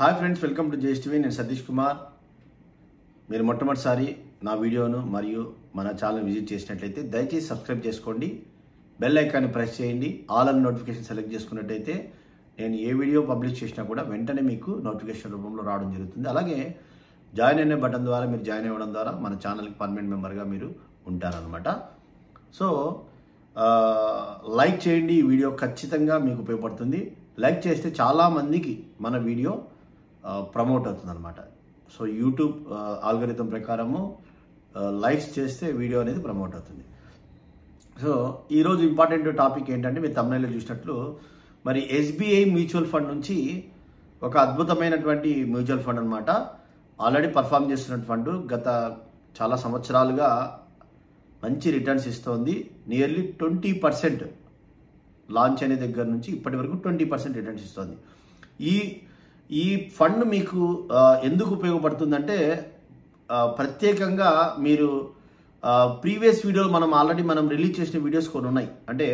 Hi friends welcome to JSTV నేను సతీష్ కుమార్. మీరు మొట్టమొదటిసారి నా వీడియోను మరియు మన ఛానల్ విజిట్ చేసినట్లయితే దయచేసి సబ్స్క్రైబ్ చేసుకోండి. బెల్ ఐకాన్ని ప్రెస్ చేయండి. ఆల్ అండ్ నోటిఫికేషన్ సెలెక్ట్ చేసుకున్నట్టయితే నేను ఏ వీడియో పబ్లిష్ చేసినా కూడా వెంటనే మీకు నోటిఫికేషన్ రూపంలో రావడం జరుగుతుంది. అలాగే జాయిన్ అనే బటన్ ద్వారా మీరు జాయిన్ అవ్వడం ద్వారా మన ఛానల్కి పర్మనెంట్ మెంబర్గా మీరు ఉంటారనమాట సో లైక్ చేయండి. ఈ వీడియో ఖచ్చితంగా మీకు ఉపయోగపడుతుంది. లైక్ చేస్తే చాలామందికి మన వీడియో ప్రమోట్ అవుతుంది అనమాట సో యూట్యూబ్ ఆల్గరిథం ప్రకారము లైక్స్ చేస్తే వీడియో అనేది ప్రమోట్ అవుతుంది. సో ఈరోజు ఇంపార్టెంట్ టాపిక్ ఏంటంటే మీరు తమిళలో చూసినట్లు మరి ఎస్బీఐ మ్యూచువల్ ఫండ్ నుంచి ఒక అద్భుతమైనటువంటి మ్యూచువల్ ఫండ్ అనమాట ఆల్రెడీ పర్ఫామ్ చేస్తున్న ఫండ్ గత చాలా సంవత్సరాలుగా మంచి రిటర్న్స్ ఇస్తోంది. నియర్లీ ట్వంటీ పర్సెంట్ లాంచ్ అనే దగ్గర నుంచి ఇప్పటి వరకు ట్వంటీ పర్సెంట్ రిటర్న్స్ ఇస్తుంది. ఈ ఈ ఫండ్ మీకు ఎందుకు ఉపయోగపడుతుందంటే ప్రత్యేకంగా మీరు ప్రీవియస్ వీడియోలు మనం ఆల్రెడీ మనం రిలీజ్ చేసిన వీడియోస్ కొన్ని ఉన్నాయి. అంటే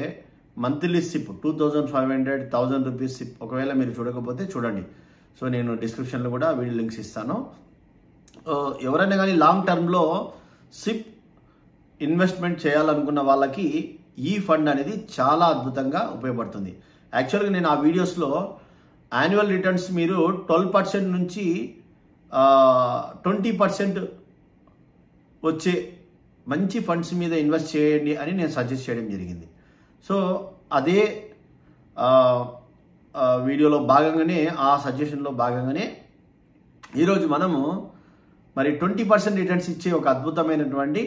monthly SIP two thousand five hundred thousand rupees SIP. ఒకవేళ మీరు చూడకపోతే చూడండి. సో నేను డిస్క్రిప్షన్లో కూడా వీడియో లింక్స్ ఇస్తాను. ఎవరైనా కానీ లాంగ్ టర్మ్లో సిప్ ఇన్వెస్ట్మెంట్ చేయాలనుకున్న వాళ్ళకి ఈ ఫండ్ అనేది చాలా అద్భుతంగా ఉపయోగపడుతుంది. యాక్చువల్గా నేను ఆ వీడియోస్లో యాన్యువల్ రిటర్న్స్ మీరు ట్వెల్వ్ పర్సెంట్ నుంచి ట్వంటీ పర్సెంట్ వచ్చే మంచి ఫండ్స్ మీద ఇన్వెస్ట్ చేయండి అని నేను సజెస్ట్ చేయడం జరిగింది. సో అదే వీడియోలో భాగంగానే ఆ సజెషన్లో భాగంగానే ఈరోజు మనము మరి ట్వంటీ పర్సెంట్ రిటర్న్స్ ఇచ్చే ఒక అద్భుతమైనటువంటి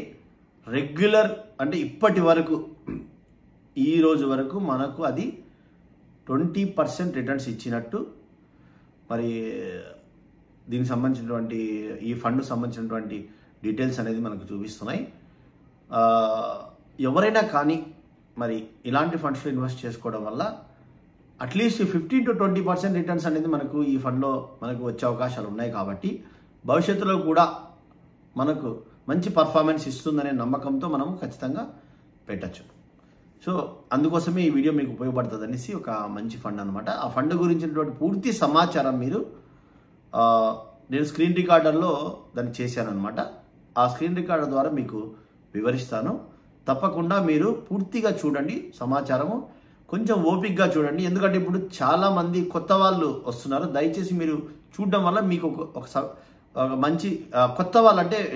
రెగ్యులర్ అంటే ఇప్పటి వరకు ఈ రోజు వరకు మనకు అది ట్వంటీ పర్సెంట్ రిటర్న్స్ ఇచ్చినట్టు మరి దీనికి సంబంధించినటువంటి ఈ ఫండ్ సంబంధించినటువంటి డీటెయిల్స్ అనేది మనకు చూపిస్తున్నాయి. ఎవరైనా కానీ మరి ఇలాంటి ఫండ్స్లో ఇన్వెస్ట్ చేసుకోవడం వల్ల at least fifteen to twenty percent returns అనేది మనకు ఈ ఫండ్లో మనకు వచ్చే అవకాశాలు ఉన్నాయి కాబట్టి భవిష్యత్తులో కూడా మనకు మంచి పర్ఫార్మెన్స్ ఇస్తుందనే నమ్మకంతో మనం ఖచ్చితంగా పెట్టచ్చు. సో అందుకోసమే ఈ వీడియో మీకు ఉపయోగపడుతుంది అనేసి ఒక మంచి ఫండ్ అనమాట ఆ ఫండ్ గురించినటువంటి పూర్తి సమాచారం మీరు నేను స్క్రీన్ రికార్డర్లో దాన్ని చేశాను అనమాట ఆ స్క్రీన్ రికార్డర్ ద్వారా మీకు వివరిస్తాను. తప్పకుండా మీరు పూర్తిగా చూడండి సమాచారము. కొంచెం ఓపిక్గా చూడండి. ఎందుకంటే ఇప్పుడు చాలామంది కొత్త వాళ్ళు వస్తున్నారు. దయచేసి మీరు చూడడం వల్ల మీకు ఒక ఒక స- ఒక మంచి కొత్త వాళ్ళు అంటే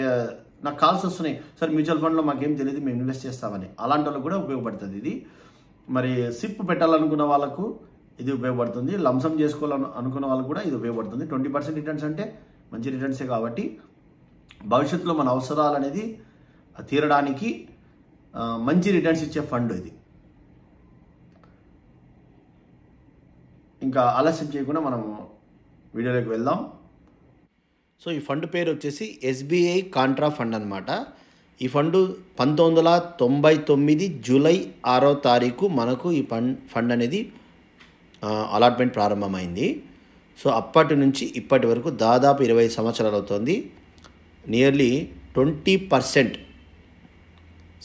నాకు కాల్స్ వస్తున్నాయి. సార్ మ్యూచువల్ ఫండ్లో మాకేం తెలియదు మేము ఇన్వెస్ట్ చేస్తామని. అలాంటి వాళ్ళకు కూడా ఉపయోగపడుతుంది ఇది. మరి సిప్ పెట్టాలనుకున్న వాళ్ళకు ఇది ఉపయోగపడుతుంది. లంసం చేసుకోవాలను అనుకున్న వాళ్ళకు కూడా ఇది ఉపయోగపడుతుంది. ట్వంటీ పర్సెంట్ రిటర్న్స్ అంటే మంచి రిటర్న్సే కాబట్టి భవిష్యత్తులో మన అవసరాలు అనేది తీరడానికి మంచి రిటర్న్స్ ఇచ్చే ఫండ్ ఇది. ఇంకా ఆలస్యం చేయకుండా మనం వీడియోలోకి వెళ్దాం. సో ఈ ఫండ్ పేరు వచ్చేసి ఎస్బీఐ కాంట్రా ఫండ్ అనమాట ఈ ఫండ్ పంతొమ్మిది వందల తొంభై తొమ్మిది జూలై ఆరో తారీఖు మనకు ఈ ఫండ్ ఫండ్ అనేది అలాట్మెంట్ ప్రారంభమైంది. సో అప్పటి నుంచి ఇప్పటి వరకు దాదాపు ఇరవై సంవత్సరాలు అవుతుంది. నియర్లీ ట్వంటీ పర్సెంట్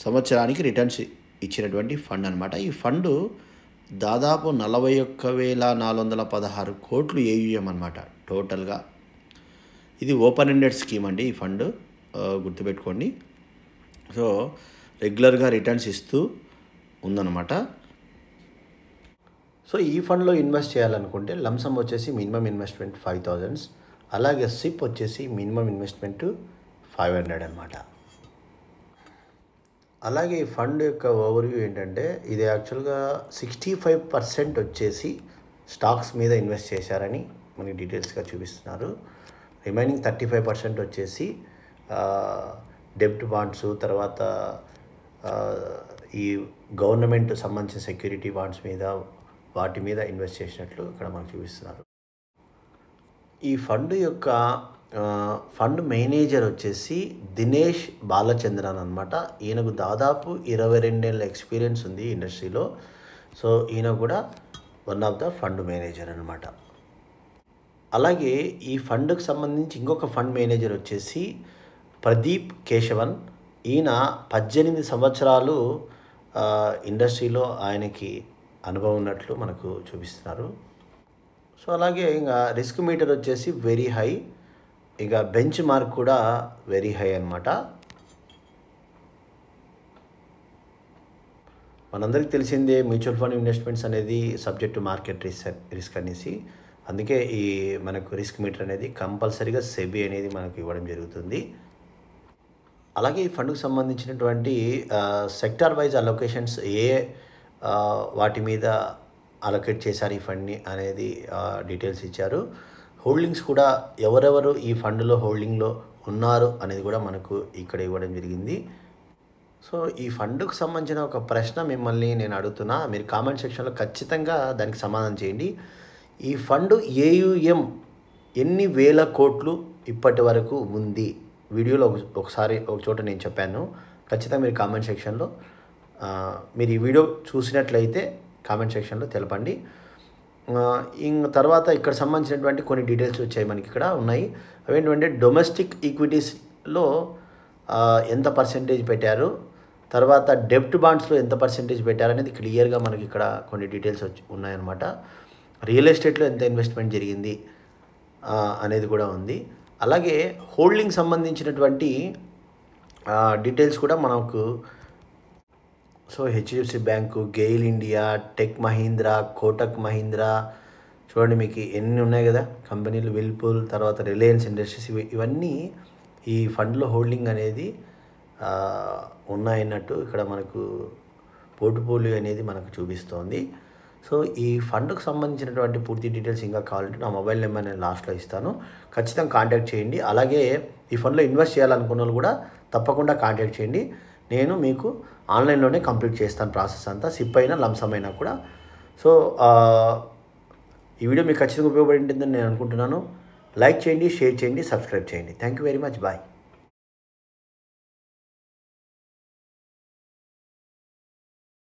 సంవత్సరానికి రిటర్న్స్ ఇచ్చినటువంటి ఫండ్ అనమాట ఈ ఫండ్ దాదాపు నలభై ఒక్క వేల నాలుగు వందల పదహారు కోట్లు ఏయుఎం అనమాట టోటల్గా. ఇది ఓపెన్ ఎండెడ్ స్కీమ్ అండి ఈ ఫండ్ గుర్తుపెట్టుకోండి. సో రెగ్యులర్గా రిటర్న్స్ ఇస్తూ ఉందన్నమాట. సో ఈ ఫండ్లో ఇన్వెస్ట్ చేయాలనుకుంటే లంసమ్ వచ్చేసి మినిమం ఇన్వెస్ట్మెంట్ ఫైవ్ థౌజండ్స్ అలాగే సిప్ వచ్చేసి మినిమం ఇన్వెస్ట్మెంట్ ఫైవ్ హండ్రెడ్ అనమాట అలాగే ఈ ఫండ్ యొక్క ఓవర్వ్యూ ఏంటంటే ఇది యాక్చువల్గా సిక్స్టీ ఫైవ్ పర్సెంట్ వచ్చేసి స్టాక్స్ మీద ఇన్వెస్ట్ చేశారని మనకి డీటెయిల్స్గా చూపిస్తున్నారు. రిమైనింగ్ థర్టీ ఫైవ్ పర్సెంట్ వచ్చేసి డెబ్ట్ బాండ్స్ తర్వాత ఈ గవర్నమెంట్ సంబంధించిన సెక్యూరిటీ బాండ్స్ మీద వాటి మీద ఇన్వెస్ట్ చేసినట్లు ఇక్కడ మనకు చూపిస్తున్నారు. ఈ ఫండ్ యొక్క ఫండ్ మేనేజర్ వచ్చేసి దినేష్ బాలచంద్రన్ అనమాట ఈయనకు దాదాపు ఇరవై రెండేళ్ళ ఎక్స్పీరియన్స్ ఉంది ఇండస్ట్రీలో. సో ఈయన కూడా one of the fund manager అనమాట అలాగే ఈ ఫండ్కు సంబంధించి ఇంకొక ఫండ్ మేనేజర్ వచ్చేసి ప్రదీప్ కేశవన్. ఈయన పద్దెనిమిది సంవత్సరాలు ఇండస్ట్రీలో ఆయనకి అనుభవం ఉన్నట్లు మనకు చూపిస్తున్నారు. సో అలాగే ఇంకా రిస్క్ మీటర్ వచ్చేసి వెరీ హై. ఇక బెంచ్ మార్క్ కూడా వెరీ హై అనమాట మనందరికీ తెలిసిందే మ్యూచువల్ ఫండ్ ఇన్వెస్ట్మెంట్స్ అనేది subject to market risk risk అనేసి. అందుకే ఈ మనకు రిస్క్ మీటర్ అనేది కంపల్సరీగా సెబీ అనేది మనకు ఇవ్వడం జరుగుతుంది. అలాగే ఈ ఫండ్కు సంబంధించినటువంటి సెక్టార్ వైజ్ అలొకేషన్స్ ఏ వాటి మీద అలొకేట్ చేశారు ఈ ఫండ్ని అనేది డీటెయిల్స్ ఇచ్చారు. హోల్డింగ్స్ కూడా ఎవరెవరు ఈ ఫండ్లో హోల్డింగ్లో ఉన్నారు అనేది కూడా మనకు ఇక్కడ ఇవ్వడం జరిగింది. సో ఈ ఫండ్కు సంబంధించిన ఒక ప్రశ్న మిమ్మల్ని నేను అడుగుతున్నా. మీరు కామెంట్ సెక్షన్లో ఖచ్చితంగా దానికి సమాధానం చేయండి. ఈ ఫండ్ ఏయుఎం ఎన్ని వేల కోట్లు ఇప్పటి వరకు ఉంది? వీడియోలో ఒకసారి ఒక చోట నేను చెప్పాను. ఖచ్చితంగా మీరు కామెంట్ సెక్షన్లో మీరు ఈ వీడియో చూసినట్లయితే కామెంట్ సెక్షన్లో తెలపండి. ఇంకా ఇంక తర్వాత ఇక్కడ సంబంధించినటువంటి కొన్ని డీటెయిల్స్ వచ్చాయి మనకి ఇక్కడ ఉన్నాయి. అవేంటంటే డొమెస్టిక్ ఈక్విటీస్లో ఎంత పర్సెంటేజ్ పెట్టారు? తర్వాత డెప్ట్ బాండ్స్లో ఎంత పర్సెంటేజ్ పెట్టారు అనేది క్లియర్గా మనకి ఇక్కడ కొన్ని డీటెయిల్స్ వచ్చి ఉన్నాయన్నమాట. రియల్ ఎస్టేట్లో ఎంత ఇన్వెస్ట్మెంట్ జరిగింది అనేది కూడా ఉంది. అలాగే హోల్డింగ్ సంబంధించినటువంటి డీటెయిల్స్ కూడా మనకు so HDFC bank GAIL India Tech Mahindra Kotak Mahindra చూడండి మీకు ఎన్ని ఉన్నాయి కదా? కంపెనీలు విల్పుల్ తర్వాత రిలయన్స్ ఇండస్ట్రీస్ ఇవి ఇవన్నీ ఈ ఫండ్లో హోల్డింగ్ అనేది ఉన్నాయన్నట్టు ఇక్కడ మనకు పోర్ట్ఫోలియో అనేది మనకు చూపిస్తోంది. సో ఈ ఫండ్కు సంబంధించినటువంటి పూర్తి డీటెయిల్స్ ఇంకా కావాలంటే నా మొబైల్ నెంబర్ నేను లాస్ట్లో ఇస్తాను. ఖచ్చితంగా కాంటాక్ట్ చేయండి. అలాగే ఈ ఫండ్లో ఇన్వెస్ట్ చేయాలనుకున్న వాళ్ళు కూడా తప్పకుండా కాంటాక్ట్ చేయండి. నేను మీకు ఆన్లైన్లోనే కంప్లీట్ చేస్తాను ప్రాసెస్ అంతా సిప్ అయినా లంసమ్ అయినా కూడా. సో ఈ వీడియో మీకు ఖచ్చితంగా ఉపయోగపడి ఉంటుందని నేను అనుకుంటున్నాను. లైక్ చేయండి షేర్ చేయండి సబ్స్క్రైబ్ చేయండి. Thank you very much. Bye.